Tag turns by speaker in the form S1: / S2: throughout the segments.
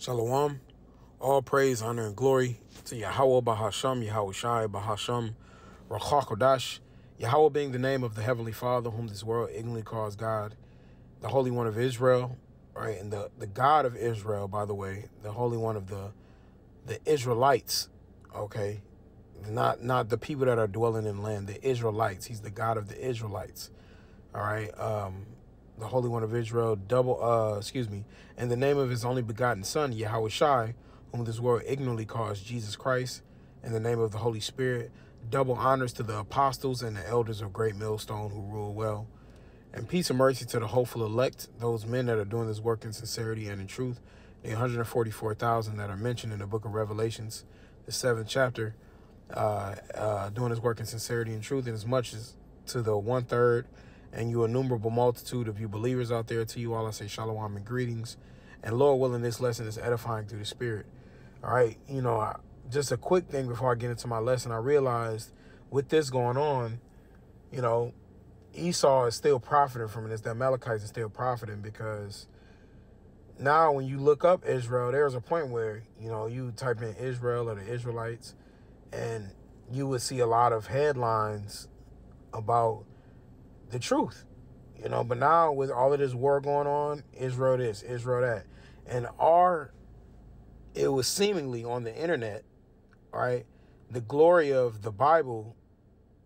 S1: Shalom. All praise, honor, and glory to Yahweh Bahasham, Yahweh Shai Bahasham, Rachakodash. Yahweh being the name of the Heavenly Father, whom this world ignorantly calls God, the Holy One of Israel, right? And the, the God of Israel, by the way, the Holy One of the the Israelites, okay? Not not the people that are dwelling in land, the Israelites. He's the God of the Israelites. All right. Um, the Holy One of Israel, double, uh, excuse me, in the name of his only begotten Son, Yahweh Shai, whom this world ignorantly calls Jesus Christ, in the name of the Holy Spirit, double honors to the apostles and the elders of Great Millstone who rule well, and peace and mercy to the hopeful elect, those men that are doing this work in sincerity and in truth, the 144,000 that are mentioned in the book of Revelations, the seventh chapter, uh, uh, doing this work in sincerity and truth, and as much as to the one third and you innumerable multitude of you believers out there. To you all, I say shalom and greetings. And Lord willing, this lesson is edifying through the Spirit. All right, you know, I, just a quick thing before I get into my lesson. I realized with this going on, you know, Esau is still profiting from this. The Amalekites are still profiting because now when you look up Israel, there's a point where, you know, you type in Israel or the Israelites and you would see a lot of headlines about the truth. You know, but now with all of this war going on, Israel this, Israel that. And our it was seemingly on the internet, right? The glory of the Bible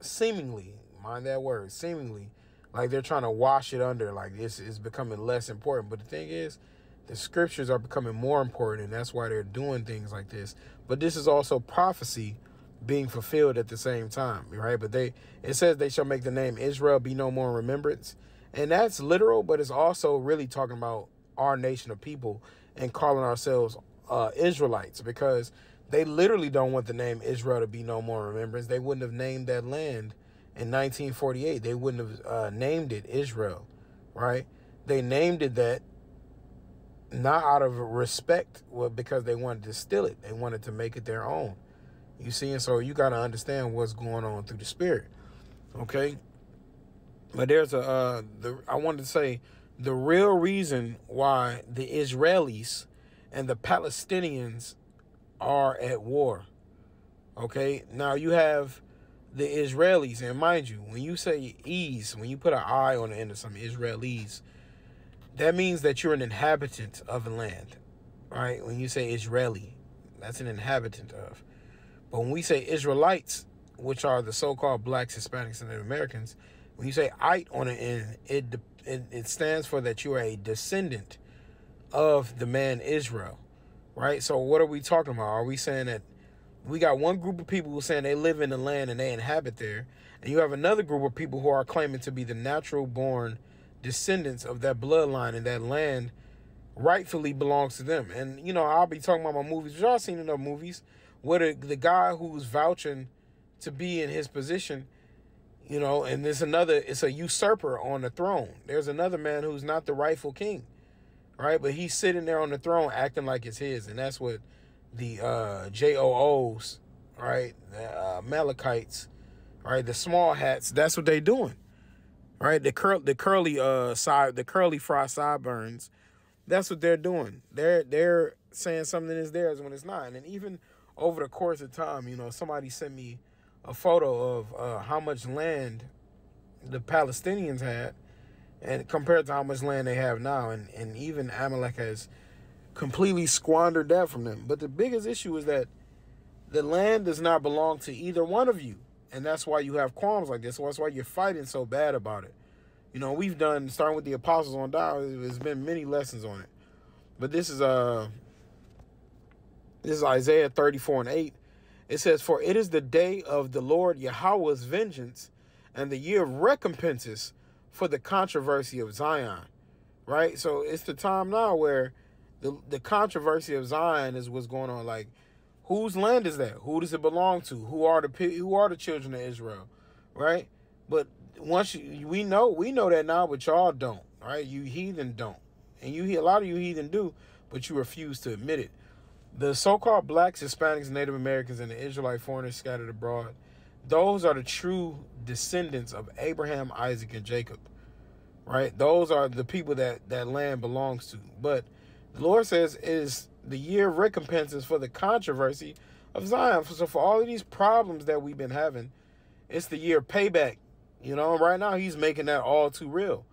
S1: seemingly, mind that word, seemingly, like they're trying to wash it under, like this is becoming less important. But the thing is, the scriptures are becoming more important, and that's why they're doing things like this. But this is also prophecy being fulfilled at the same time, right? But they it says they shall make the name Israel be no more in remembrance. And that's literal, but it's also really talking about our nation of people and calling ourselves uh, Israelites because they literally don't want the name Israel to be no more in remembrance. They wouldn't have named that land in 1948. They wouldn't have uh, named it Israel, right? They named it that not out of respect, well, because they wanted to steal it. They wanted to make it their own. You see, and so you got to understand what's going on through the spirit. Okay. But there's a, uh, the, I wanted to say the real reason why the Israelis and the Palestinians are at war. Okay. Now you have the Israelis, and mind you, when you say ease, when you put an I on the end of some Israelis, that means that you're an inhabitant of a land, right? When you say Israeli, that's an inhabitant of. But when we say Israelites, which are the so-called blacks, Hispanics, and Native Americans, when you say "ite" on the end, it, it it stands for that you are a descendant of the man Israel, right? So what are we talking about? Are we saying that we got one group of people who saying they live in the land and they inhabit there, and you have another group of people who are claiming to be the natural born descendants of that bloodline and that land rightfully belongs to them. And you know, I'll be talking about my movies. Y'all seen enough movies where the, the guy who's vouching to be in his position, you know, and there's another, it's a usurper on the throne. There's another man who's not the rightful king, right? But he's sitting there on the throne acting like it's his. And that's what the uh, JOOs, right? The uh, Malachites, right? The small hats, that's what they're doing, right? The, cur- the curly uh, side, the curly fry sideburns, that's what they're doing. They're, they're saying something is theirs when it's not. And even over the course of time, you know, somebody sent me a photo of uh, how much land the Palestinians had and compared to how much land they have now. And, and even Amalek has completely squandered that from them. But the biggest issue is that the land does not belong to either one of you. And that's why you have qualms like this. So that's why you're fighting so bad about it. You know, we've done, starting with the apostles on dial, there's been many lessons on it. But this is, uh, this is Isaiah 34 and 8. It says, For it is the day of the Lord Yahweh's vengeance and the year of recompenses for the controversy of Zion. Right? So it's the time now where the, the controversy of Zion is what's going on. Like, whose land is that? Who does it belong to? Who are the who are the children of Israel? Right? But once you, we know we know that now, but y'all don't. Right? You heathen don't, and you a lot of you heathen do, but you refuse to admit it. The so-called blacks, Hispanics, Native Americans, and the Israelite foreigners scattered abroad, those are the true descendants of Abraham, Isaac, and Jacob. Right? Those are the people that that land belongs to. But the Lord says is the year recompenses for the controversy of Zion. So for all of these problems that we've been having, it's the year payback. You know, right now he's making that all too real.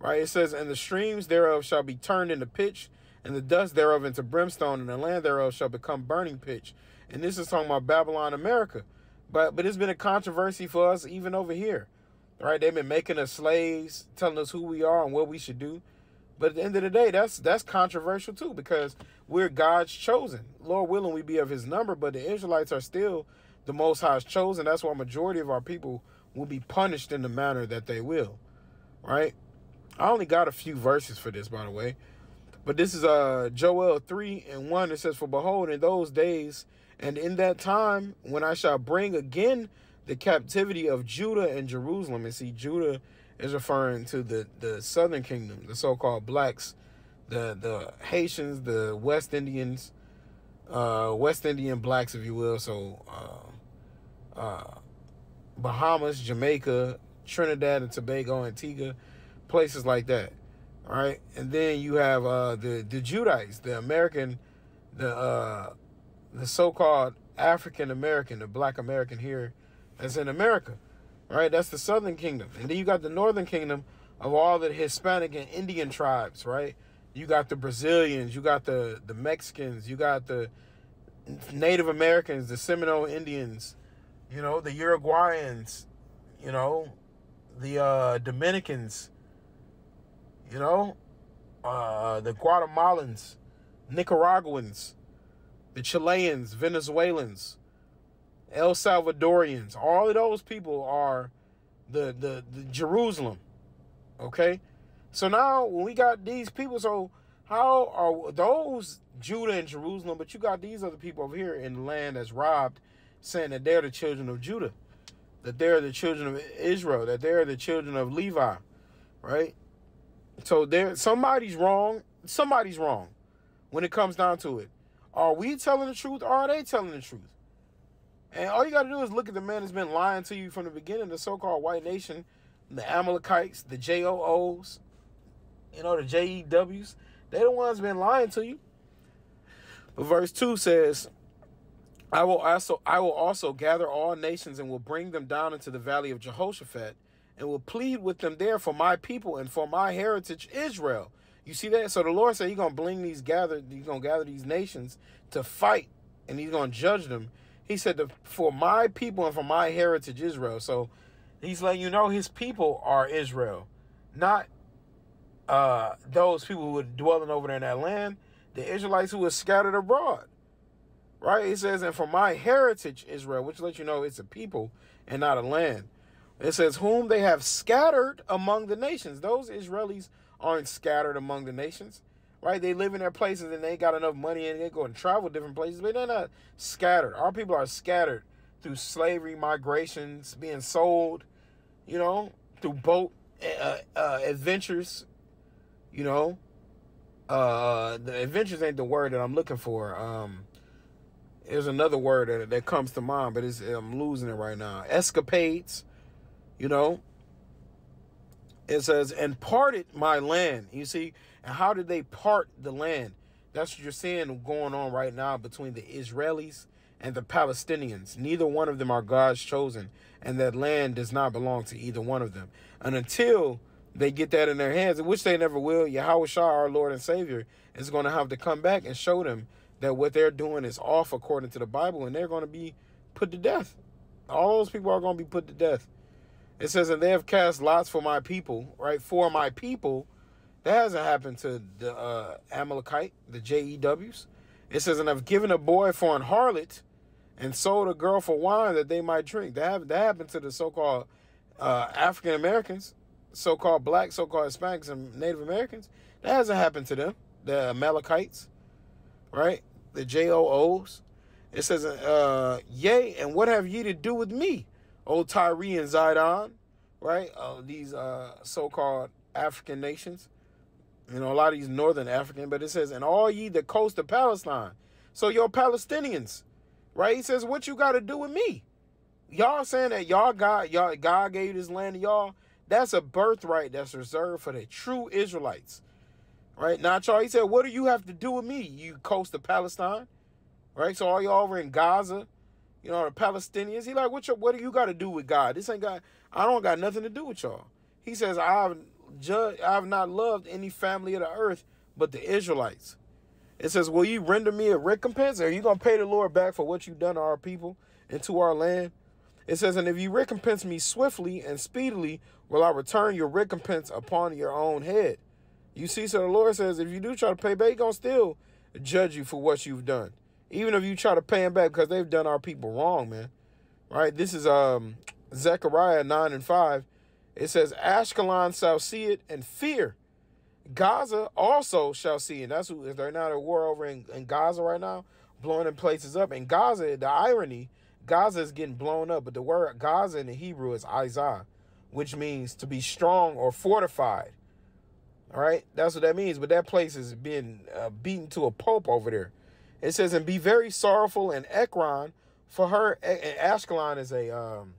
S1: Right? It says, And the streams thereof shall be turned into pitch, and the dust thereof into brimstone, and the land thereof shall become burning pitch. And this is talking about Babylon, America. But but it's been a controversy for us even over here. Right? They've been making us slaves, telling us who we are and what we should do. But at the end of the day, that's that's controversial too, because we're God's chosen. Lord willing, we be of his number, but the Israelites are still the most high's chosen. That's why majority of our people will be punished in the manner that they will. Right? I only got a few verses for this, by the way. But this is uh Joel 3 and 1. It says, For behold, in those days and in that time when I shall bring again the captivity of Judah and Jerusalem. And see, Judah is referring to the, the southern kingdom, the so-called blacks, the the Haitians, the West Indians, uh, West Indian blacks, if you will. So uh, uh, Bahamas, Jamaica, Trinidad and Tobago, Antigua, places like that. All right, and then you have uh, the the Judites, the American, the uh, the so-called African American, the Black American here, that's in America. Right, that's the Southern Kingdom, and then you got the Northern Kingdom of all the Hispanic and Indian tribes. Right, you got the Brazilians, you got the the Mexicans, you got the Native Americans, the Seminole Indians, you know, the Uruguayans, you know, the uh, Dominicans you know, uh, the Guatemalans, Nicaraguans, the Chileans, Venezuelans, El Salvadorians, all of those people are the, the, the Jerusalem. Okay? So now when we got these people, so how are those Judah and Jerusalem, but you got these other people over here in the land that's robbed, saying that they're the children of Judah, that they're the children of Israel, that they're the children of Levi, right? So there somebody's wrong. Somebody's wrong when it comes down to it. Are we telling the truth or are they telling the truth? And all you got to do is look at the man that's been lying to you from the beginning, the so-called white nation, the Amalekites, the JOOs, you know, the JEWs. They're the ones been lying to you. But verse 2 says, I will also I will also gather all nations and will bring them down into the valley of Jehoshaphat and will plead with them there for my people and for my heritage Israel. You see that? So the Lord said He's gonna bring these gather, He's gonna gather these nations to fight, and He's gonna judge them. He said for my people and for my heritage Israel. So He's letting you know His people are Israel, not uh, those people who were dwelling over there in that land, the Israelites who were scattered abroad. Right? He says, and for my heritage Israel, which lets you know it's a people and not a land. It says, Whom they have scattered among the nations. Those Israelis aren't scattered among the nations, right? They live in their places and they got enough money and they go and travel different places, but they're not scattered. Our people are scattered through slavery, migrations, being sold, you know, through boat uh, uh, adventures, you know. Uh, the adventures ain't the word that I'm looking for. Um, there's another word that, that comes to mind, but I'm losing it right now. Escapades you know, it says, and parted my land. You see, and how did they part the land? That's what you're seeing going on right now between the Israelis and the Palestinians. Neither one of them are God's chosen, and that land does not belong to either one of them. And until they get that in their hands, which they never will, Yahweh our Lord and Savior, is going to have to come back and show them that what they're doing is off according to the Bible, and they're going to be put to death. All those people are going to be put to death. It says, and they have cast lots for my people, right? For my people. That hasn't happened to the uh, Amalekite, the JEWs. It says, and I've given a boy for an harlot and sold a girl for wine that they might drink. That, have, that happened to the so-called uh, African Americans, so-called black, so-called Hispanics and Native Americans. That hasn't happened to them. The Amalekites, right? The JOOs. It says, uh, yea, and what have ye to do with me? Old Tyre and Zidon, right? Uh, these uh, so-called African nations. You know, a lot of these northern African, but it says, and all ye the coast of Palestine. So you're Palestinians, right? He says, what you got to do with me? Y'all saying that y'all God, y'all God gave this land to y'all. That's a birthright that's reserved for the true Israelites. Right? Now, y'all. He said, What do you have to do with me? You coast of Palestine. Right? So all y'all over in Gaza, you know, the Palestinians. He like, what you, what do you got to do with God? This ain't got I don't got nothing to do with y'all. He says, I have judged I have not loved any family of the earth but the Israelites. It says, Will you render me a recompense? Are you gonna pay the Lord back for what you've done to our people and to our land? It says, And if you recompense me swiftly and speedily, will I return your recompense upon your own head. You see, so the Lord says, if you do try to pay back, He's gonna still judge you for what you've done. Even if you try to pay them back because they've done our people wrong, man. Right? This is um Zechariah 9 and 5. It says, Ashkelon shall see it and fear. Gaza also shall see it. That's who they're not at war over in, in Gaza right now, blowing in places up. And Gaza, the irony, Gaza is getting blown up, but the word Gaza in the Hebrew is Isaiah, which means to be strong or fortified. All right, that's what that means. But that place is being uh, beaten to a pulp over there. It says, and be very sorrowful in Ekron, for her. Ashkelon is a um,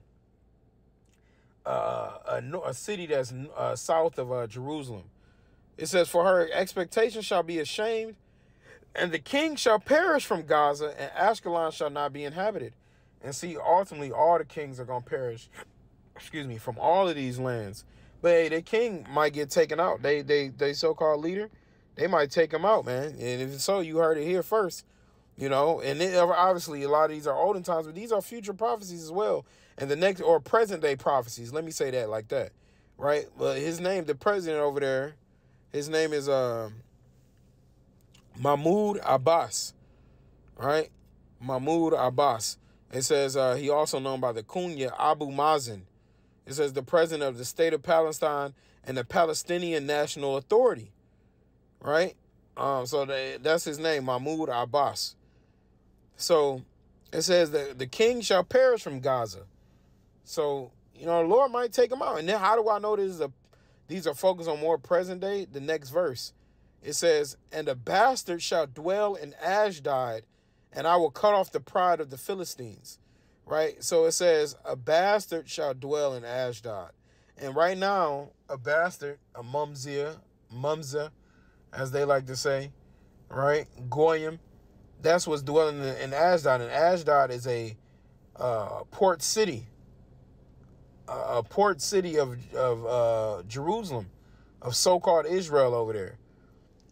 S1: uh, a, a city that's uh, south of uh, Jerusalem. It says, for her expectation shall be ashamed, and the king shall perish from Gaza, and Ashkelon shall not be inhabited. And see, ultimately, all the kings are going to perish, excuse me, from all of these lands. But hey, the king might get taken out. They, they, they so-called leader, they might take him out, man. And if so, you heard it here first. You know, and it, obviously a lot of these are olden times, but these are future prophecies as well. And the next or present day prophecies. Let me say that like that, right? But his name, the president over there, his name is uh, Mahmoud Abbas, right? Mahmoud Abbas. It says uh, he also known by the kunya Abu Mazen. It says the president of the state of Palestine and the Palestinian National Authority, right? Um, so they, that's his name, Mahmoud Abbas. So it says that the king shall perish from Gaza. So, you know, the Lord might take him out. And then how do I know this is a these are focused on more present day? The next verse. It says, And a bastard shall dwell in Ashdod, and I will cut off the pride of the Philistines. Right? So it says, A bastard shall dwell in Ashdod. And right now, a bastard, a mumzia, mumza, as they like to say, right? Goyim, that's what's dwelling in, in Ashdod. And Ashdod is a uh, port city, a port city of of uh, Jerusalem, of so-called Israel over there.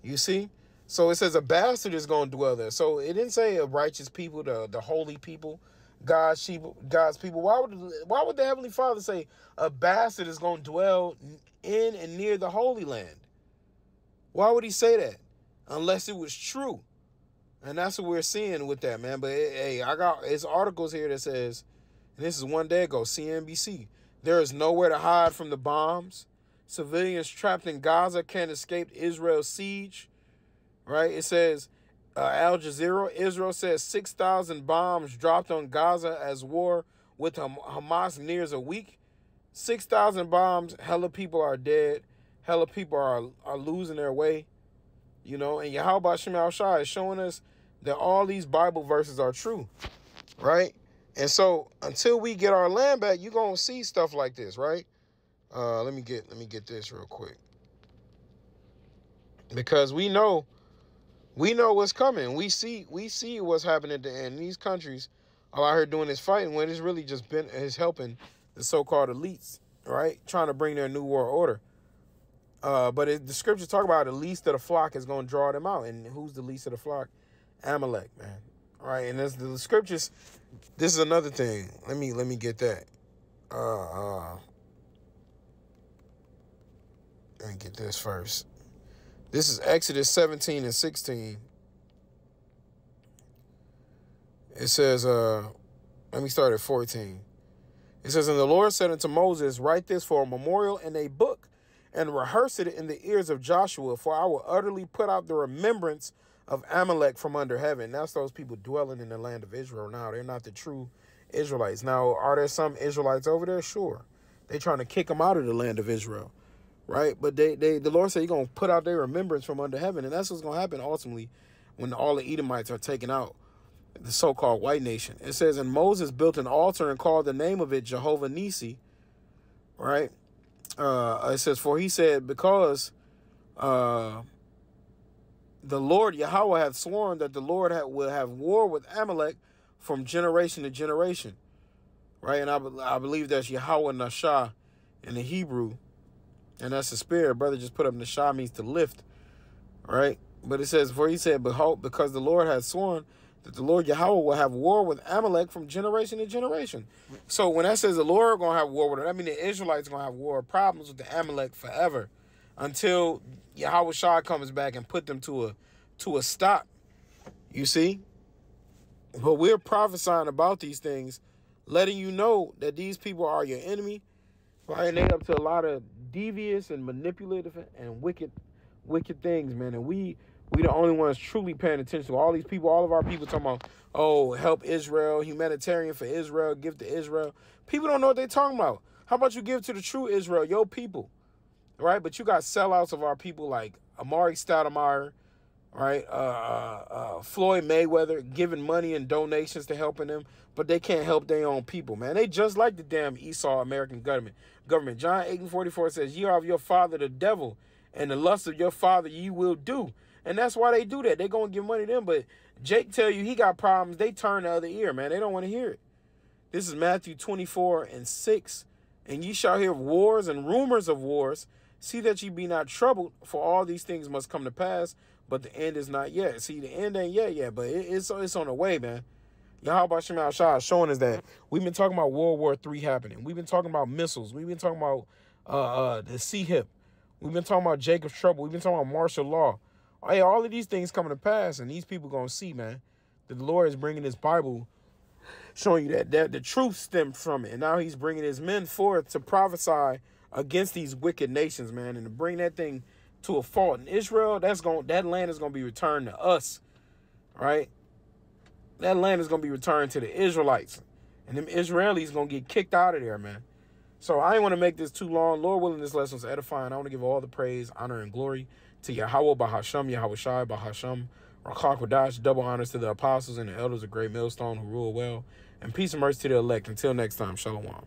S1: You see, so it says a bastard is going to dwell there. So it didn't say a righteous people, the the holy people, God's people, God's people. Why would why would the heavenly Father say a bastard is going to dwell in and near the Holy Land? Why would he say that? Unless it was true. And that's what we're seeing with that, man. But hey, I got it's articles here that says, this is one day ago, CNBC. There is nowhere to hide from the bombs. Civilians trapped in Gaza can't escape Israel's siege. Right? It says uh, Al Jazeera, Israel says 6,000 bombs dropped on Gaza as war with Hamas nears a week. 6,000 bombs, hella people are dead. Hella people are, are losing their way. You know, and Yahweh Shemal Shai is showing us that all these Bible verses are true, right? And so until we get our land back, you're gonna see stuff like this, right? Uh, let me get let me get this real quick. Because we know we know what's coming. We see we see what's happening to end. These countries are out here doing this fighting when it's really just been is helping the so-called elites, right? Trying to bring their new world order. Uh, but it, the scriptures talk about the least of the flock is going to draw them out, and who's the least of the flock? Amalek, man. All right, and as the scriptures, this is another thing. Let me let me get that. Uh, uh, let me get this first. This is Exodus 17 and 16. It says, uh, let me start at 14. It says, And the Lord said unto Moses, Write this for a memorial in a book, and rehearse it in the ears of Joshua, for I will utterly put out the remembrance of Amalek from under heaven. That's those people dwelling in the land of Israel now. They're not the true Israelites. Now, are there some Israelites over there? Sure. They're trying to kick them out of the land of Israel. Right? But they, they the Lord said He's gonna put out their remembrance from under heaven. And that's what's gonna happen ultimately when all the Edomites are taken out, the so-called white nation. It says, and Moses built an altar and called the name of it Jehovah Nisi. Right? Uh, it says, for he said, because uh the Lord Yahweh hath sworn that the Lord will have war with Amalek from generation to generation. Right? And I, I believe that's Yahweh Nashah in the Hebrew. And that's the spirit. Brother just put up Nashah means to lift. Right? But it says, For he said, Behold, because the Lord has sworn that the Lord Yahweh will have war with Amalek from generation to generation. So when that says the Lord gonna have war with it, I mean the Israelites gonna have war problems with the Amalek forever until Yahweh Shah comes back and put them to a to a stop. You see? But we're prophesying about these things, letting you know that these people are your enemy, right? And they up to a lot of devious and manipulative and wicked, wicked things, man. And we we the only ones truly paying attention to all these people. All of our people talking about, oh, help Israel, humanitarian for Israel, give to Israel. People don't know what they're talking about. How about you give to the true Israel, your people, right? But you got sellouts of our people like Amar'e Stoudemire, right? Uh, uh, uh, Floyd Mayweather giving money and donations to helping them, but they can't help their own people, man. They just like the damn Esau American government. Government. John 8 and 44 says, "You are of your father the devil, and the lust of your father you will do." And that's why they do that. They gonna give money to them. But Jake tell you he got problems. They turn the other ear, man. They don't want to hear it. This is Matthew 24 and 6. And ye shall hear wars and rumors of wars. See that ye be not troubled, for all these things must come to pass, but the end is not yet. See, the end ain't yet yet, but it, it's it's on the way, man. Yahweh Shemal Shah showing us that we've been talking about World War III happening. We've been talking about missiles. We've been talking about uh, uh, the sea hip. We've been talking about Jacob's trouble. We've been talking about martial law. Hey, all of these things coming to pass, and these people gonna see, man, that the Lord is bringing this Bible, showing you that that the truth stemmed from it, and now He's bringing His men forth to prophesy against these wicked nations, man, and to bring that thing to a fault. In Israel, that's going that land is gonna be returned to us, right? That land is gonna be returned to the Israelites, and them Israelis gonna get kicked out of there, man. So I ain't want to make this too long. Lord willing, this lesson edifying. I want to give all the praise, honor, and glory to Yahweh Bahasham, Yahweh Shai Bahasham, Rakak Wadash, double honors to the apostles and the elders of Great Millstone who rule well, and peace and mercy to the elect. Until next time, Shalom.